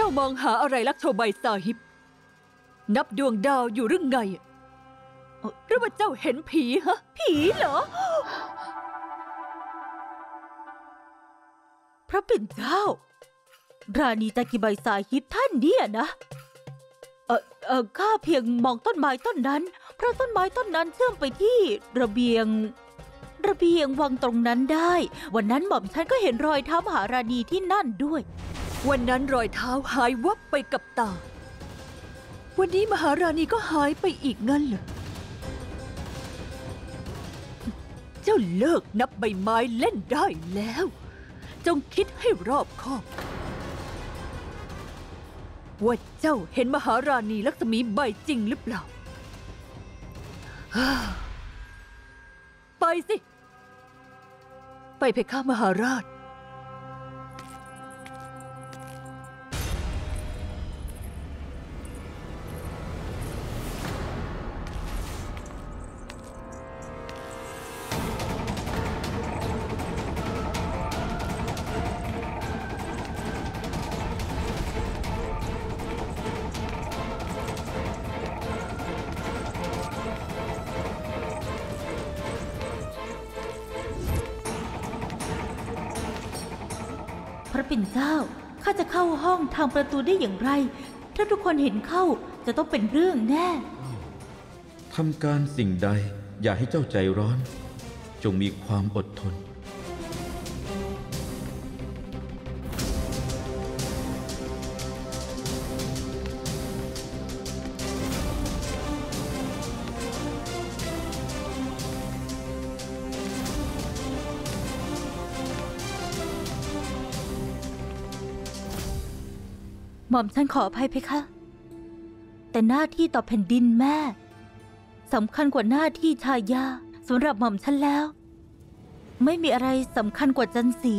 เจ้ามองหาอะไรลักโชใบสาหิบ นับดวงดาวอยู่หรือไง หรือว่าเจ้าเห็นผีฮะ ผีเหรอ พระปิ่นเกล้า ราณีตะกิใบสาฮิปท่านเนี่ยนะ เออเออข้าเพียงมองต้นไม้ต้นนั้น เพราะต้นไม้ต้นนั้นเชื่อมไปที่ระเบียงระเบียงวังตรงนั้นได้ วันนั้นหม่อมฉันก็เห็นรอยเท้ามหาราณีที่นั่นด้วย วันนั้นรอยเท้าหายวับไปกับตา วันนี้มหาราณีก็หายไปอีกงั้นเหรอ เจ้าเลิกนับใบไม้เล่นได้แล้ว จงคิดให้รอบคอบว่าเจ้าเห็นมหาราณีลักษมีใบจริงหรือเปล่าฮ่าไปสิ ไปเพคะมหาราช ปิ่นเกล้าข้าจะเข้าห้องทางประตูได้อย่างไร ถ้าทุกคนเห็นเข้าจะต้องเป็นเรื่องแน่ทำการสิ่งใดอย่าให้เจ้าใจร้อน จงมีความอดทน หม่อมฉันขออภัยเพคะ แต่หน้าที่ต่อแผ่นดินแม่สำคัญกว่าหน้าที่ชายาสำหรับหม่อมฉันแล้ว ไม่มีอะไรสำคัญกว่าจันสี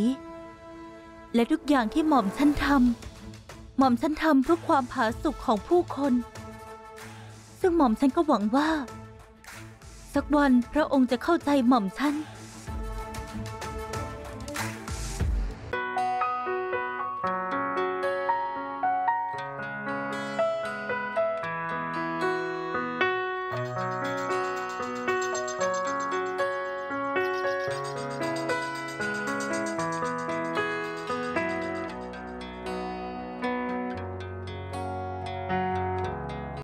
และทุกอย่างที่หม่อมฉันทำหม่อมฉันทำเพื่อความผาสุกของผู้คน ซึ่งหม่อมฉันก็หวังว่า สักวันพระองค์จะเข้าใจหม่อมฉัน